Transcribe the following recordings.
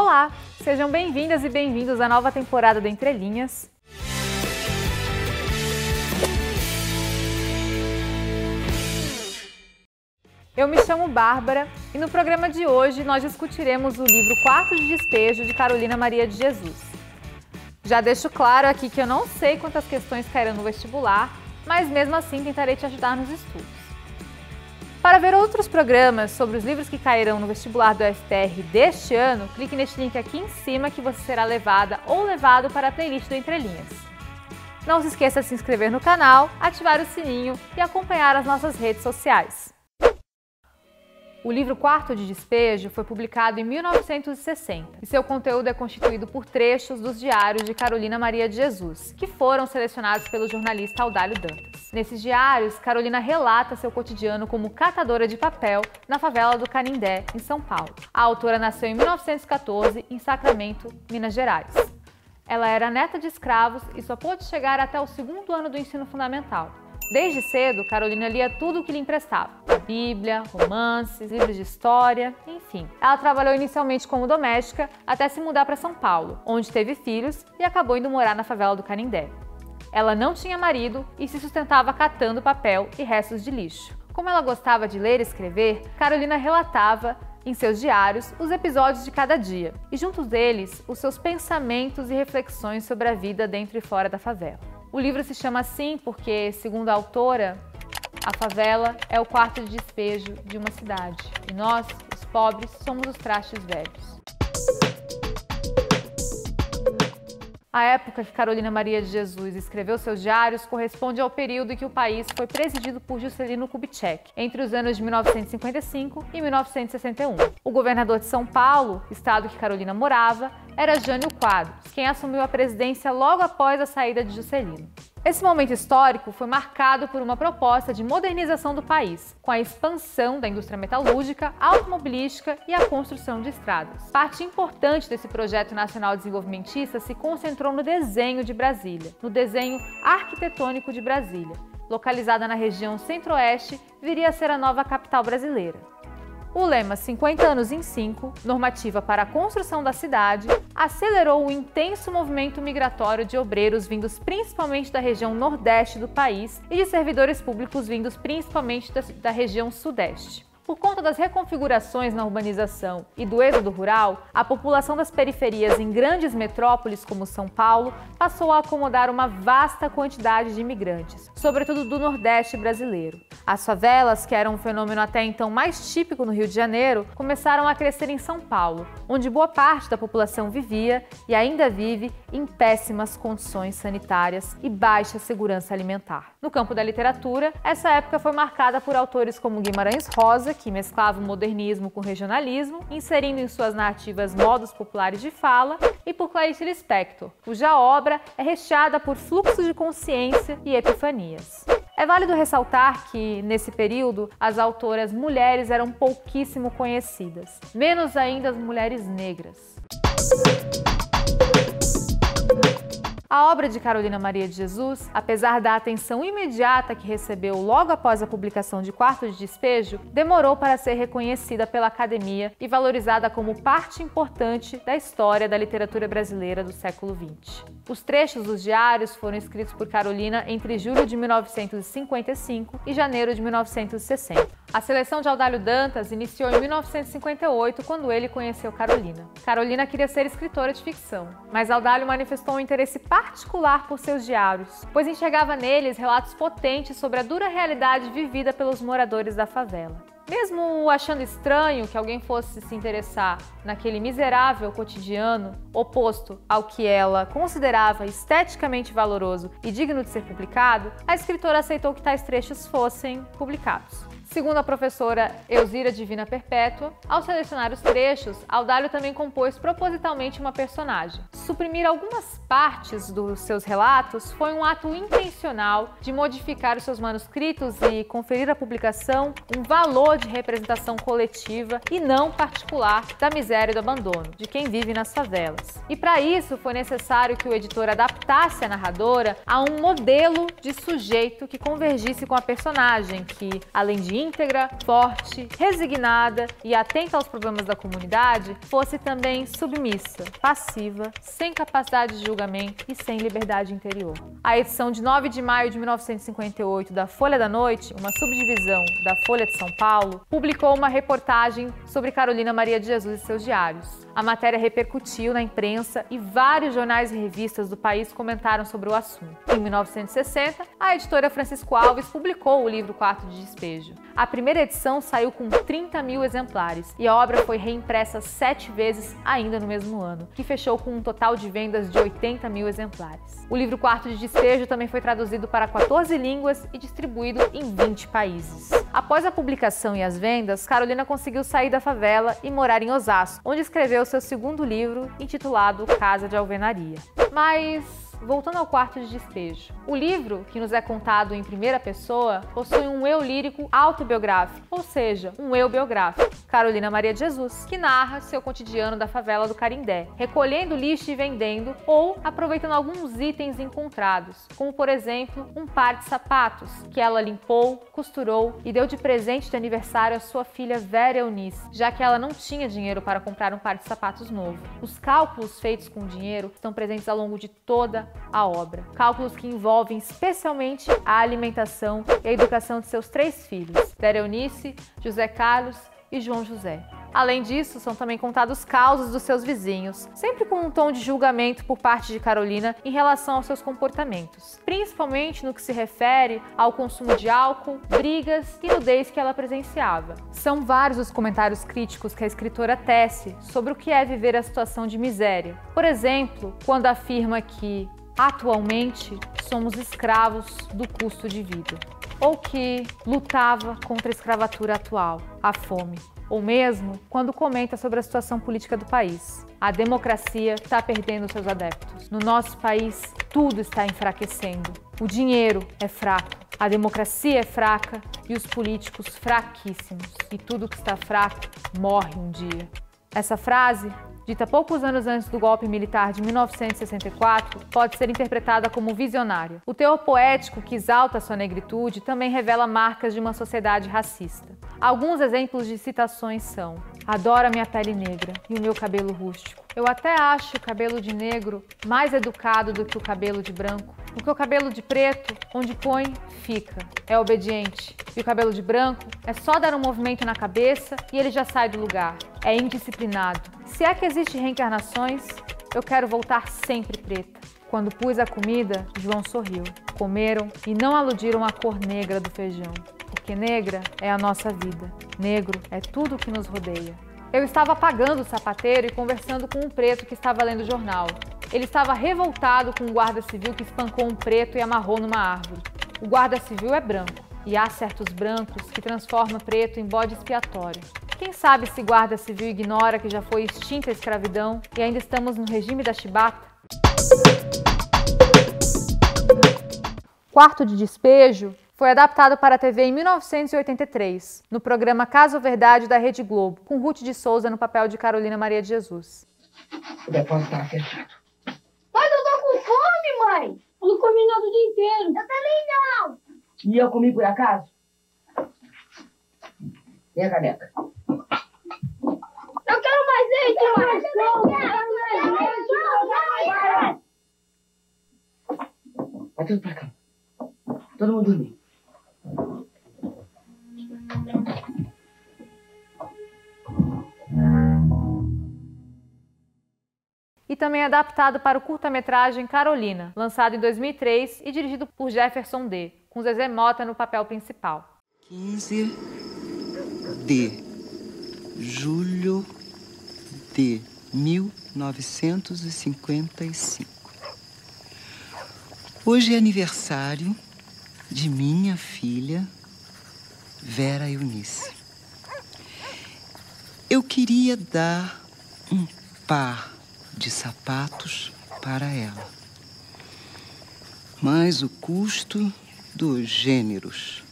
Olá, sejam bem-vindas e bem-vindos à nova temporada do Entre Linhas. Eu me chamo Bárbara e no programa de hoje nós discutiremos o livro Quarto de Despejo de Carolina Maria de Jesus. Já deixo claro aqui que eu não sei quantas questões cairão no vestibular, mas mesmo assim tentarei te ajudar nos estudos. Para ver outros programas sobre os livros que cairão no vestibular do FPR deste ano, clique neste link aqui em cima que você será levada ou levado para a playlist do Entre Linhas. Não se esqueça de se inscrever no canal, ativar o sininho e acompanhar as nossas redes sociais. O livro Quarto de Despejo foi publicado em 1960 e seu conteúdo é constituído por trechos dos diários de Carolina Maria de Jesus, que foram selecionados pelo jornalista Audálio Dantas. Nesses diários, Carolina relata seu cotidiano como catadora de papel na favela do Canindé, em São Paulo. A autora nasceu em 1914 em Sacramento, Minas Gerais. Ela era neta de escravos e só pôde chegar até o segundo ano do ensino fundamental. Desde cedo, Carolina lia tudo o que lhe emprestava: a Bíblia, romances, livros de história, enfim. Ela trabalhou inicialmente como doméstica até se mudar para São Paulo, onde teve filhos e acabou indo morar na favela do Canindé. Ela não tinha marido e se sustentava catando papel e restos de lixo. Como ela gostava de ler e escrever, Carolina relatava em seus diários os episódios de cada dia e, juntos deles, os seus pensamentos e reflexões sobre a vida dentro e fora da favela. O livro se chama assim porque, segundo a autora, a favela é o quarto de despejo de uma cidade e nós, os pobres, somos os trastes velhos. A época que Carolina Maria de Jesus escreveu seus diários corresponde ao período em que o país foi presidido por Juscelino Kubitschek, entre os anos de 1955 e 1961. O governador de São Paulo, estado que Carolina morava, era Jânio Quadros, quem assumiu a presidência logo após a saída de Juscelino. Esse momento histórico foi marcado por uma proposta de modernização do país, com a expansão da indústria metalúrgica, automobilística e a construção de estradas. Parte importante desse projeto nacional desenvolvimentista se concentrou no desenho de Brasília, no desenho arquitetônico de Brasília. Localizada na região centro-oeste, viria a ser a nova capital brasileira. O lema 50 anos em 5, normativa para a construção da cidade, acelerou o intenso movimento migratório de obreiros vindos principalmente da região nordeste do país e de servidores públicos vindos principalmente da, da região sudeste. Por conta das reconfigurações na urbanização e do êxodo rural, a população das periferias em grandes metrópoles como São Paulo passou a acomodar uma vasta quantidade de imigrantes, sobretudo do Nordeste brasileiro. As favelas, que eram um fenômeno até então mais típico no Rio de Janeiro, começaram a crescer em São Paulo, onde boa parte da população vivia e ainda vive em péssimas condições sanitárias e baixa segurança alimentar. No campo da literatura, essa época foi marcada por autores como Guimarães Rosa, que mesclava o modernismo com o regionalismo, inserindo em suas narrativas modos populares de fala, e por Clarice Lispector, cuja obra é recheada por fluxos de consciência e epifanias. É válido ressaltar que, nesse período, as autoras mulheres eram pouquíssimo conhecidas, menos ainda as mulheres negras. A obra de Carolina Maria de Jesus, apesar da atenção imediata que recebeu logo após a publicação de Quarto de Despejo, demorou para ser reconhecida pela academia e valorizada como parte importante da história da literatura brasileira do século XX. Os trechos dos diários foram escritos por Carolina entre julho de 1955 e janeiro de 1960. A seleção de Audálio Dantas iniciou em 1958, quando ele conheceu Carolina. Carolina queria ser escritora de ficção, mas Audálio manifestou um interesse particular por seus diários, pois enxergava neles relatos potentes sobre a dura realidade vivida pelos moradores da favela. Mesmo achando estranho que alguém fosse se interessar naquele miserável cotidiano oposto ao que ela considerava esteticamente valoroso e digno de ser publicado, a escritora aceitou que tais trechos fossem publicados. Segundo a professora Elzira Divina Perpétua, ao selecionar os trechos, Audálio também compôs propositalmente uma personagem. Suprimir algumas partes dos seus relatos foi um ato intencional de modificar os seus manuscritos e conferir à publicação um valor de representação coletiva e não particular da miséria e do abandono, de quem vive nas favelas. E para isso foi necessário que o editor adaptasse a narradora a um modelo de sujeito que convergisse com a personagem, que, além de íntegra, forte, resignada e atenta aos problemas da comunidade, fosse também submissa, passiva, sem capacidade de julgamento e sem liberdade interior. A edição de 9 de maio de 1958 da Folha da Noite, uma subdivisão da Folha de São Paulo, publicou uma reportagem sobre Carolina Maria de Jesus e seus diários. A matéria repercutiu na imprensa e vários jornais e revistas do país comentaram sobre o assunto. Em 1960, a editora Francisco Alves publicou o livro Quarto de Despejo. A primeira edição saiu com 30 mil exemplares e a obra foi reimpressa sete vezes ainda no mesmo ano, que fechou com um total de vendas de 80 mil exemplares. O livro Quarto de Despejo também foi traduzido para 14 línguas e distribuído em 20 países. Após a publicação e as vendas, Carolina conseguiu sair da favela e morar em Osasco, onde escreveu seu segundo livro, intitulado Casa de Alvenaria. Mas voltando ao quarto de despejo. O livro, que nos é contado em primeira pessoa, possui um eu lírico autobiográfico, ou seja, um eu biográfico. Carolina Maria de Jesus, que narra seu cotidiano da favela do Carindé, recolhendo lixo e vendendo ou aproveitando alguns itens encontrados, como por exemplo um par de sapatos que ela limpou, costurou e deu de presente de aniversário à sua filha Vera Eunice, já que ela não tinha dinheiro para comprar um par de sapatos novo. Os cálculos feitos com dinheiro estão presentes ao longo de toda a obra. Cálculos que envolvem especialmente a alimentação e a educação de seus três filhos, Vera Eunice, José Carlos e João José. Além disso, são também contados causos dos seus vizinhos, sempre com um tom de julgamento por parte de Carolina em relação aos seus comportamentos, principalmente no que se refere ao consumo de álcool, brigas e nudez que ela presenciava. São vários os comentários críticos que a escritora tece sobre o que é viver a situação de miséria. Por exemplo, quando afirma que atualmente somos escravos do custo de vida, ou que lutava contra a escravatura atual, a fome, ou mesmo quando comenta sobre a situação política do país. A democracia está perdendo seus adeptos. No nosso país, tudo está enfraquecendo. O dinheiro é fraco, a democracia é fraca e os políticos fraquíssimos. E tudo que está fraco morre um dia. Essa frase dita poucos anos antes do golpe militar de 1964, pode ser interpretada como visionária. O teor poético que exalta sua negritude também revela marcas de uma sociedade racista. Alguns exemplos de citações são: Adoro a minha pele negra e o meu cabelo rústico. Eu até acho o cabelo de negro mais educado do que o cabelo de branco, porque o cabelo de preto, onde põe, fica. É obediente. E o cabelo de branco é só dar um movimento na cabeça e ele já sai do lugar. É indisciplinado. Se é que existe reencarnações, eu quero voltar sempre preta. Quando pus a comida, João sorriu. Comeram e não aludiram à cor negra do feijão porque negra é a nossa vida. Negro é tudo o que nos rodeia. Eu estava apagando o sapateiro e conversando com um preto que estava lendo o jornal. Ele estava revoltado com um guarda civil que espancou um preto e amarrou numa árvore. O guarda civil é branco, e há certos brancos que transformam preto em bode expiatório. Quem sabe se guarda civil ignora que já foi extinta a escravidão e ainda estamos no regime da chibata? Quarto de despejo foi adaptado para a TV em 1983, no programa Caso Verdade da Rede Globo, com Ruth de Souza no papel de Carolina Maria de Jesus. O depósito tá fechado. Mas eu tô com mãe! Eu não comi nada o dia inteiro. Eu também não! E eu comi por acaso? E a caneca? Eu quero mais leite! Eu também quero! mais leite! Vai tudo pra cá. Todo mundo dormir. E também adaptado para o curta-metragem Carolina, lançado em 2003 e dirigido por Jefferson D., com Zezé Mota no papel principal. 15 de julho de 1955. Hoje é aniversário de minha filha, Vera Eunice. Eu queria dar um par de sapatos para ela. Mas o custo dos gêneros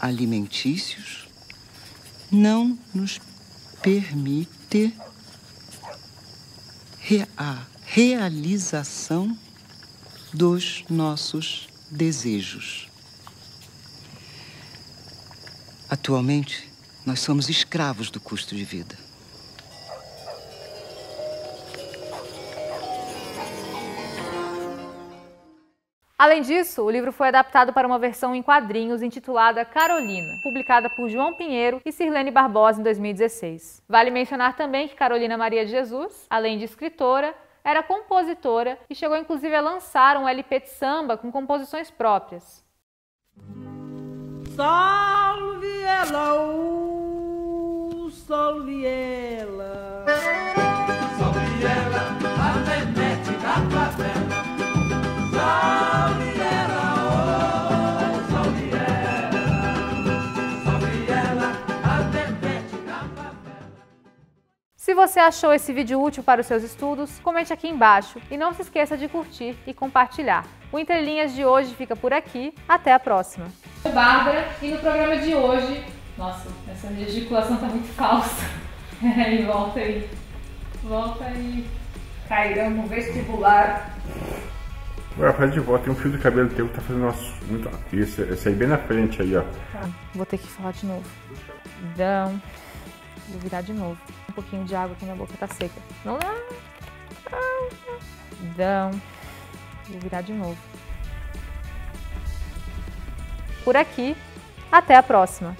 alimentícios não nos permite a realização dos nossos desejos. Atualmente, nós somos escravos do custo de vida. Além disso, o livro foi adaptado para uma versão em quadrinhos intitulada Carolina, publicada por João Pinheiro e Sirlene Barbosa em 2016. Vale mencionar também que Carolina Maria de Jesus, além de escritora, era compositora e chegou inclusive a lançar um LP de samba com composições próprias. Salve ela, uh, salve você achou esse vídeo útil para os seus estudos, comente aqui embaixo e não se esqueça de curtir e compartilhar. O Entre Linhas de hoje fica por aqui. Até a próxima! Bárbara, e no programa de hoje... Nossa, essa gesticulação tá muito falsa. aí, volta aí. Volta aí. Cairão no vestibular. Agora faz de volta, tem um fio de cabelo teu que tá fazendo nosso, muito. Esse, esse aí bem na frente aí, ó. Tá, vou ter que falar de novo. Dão. Vou virar de novo. Um pouquinho de água que minha boca tá seca. Não dá. Dão. Vou virar de novo. Por aqui. Até a próxima!